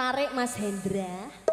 Tarik Mas Hendra.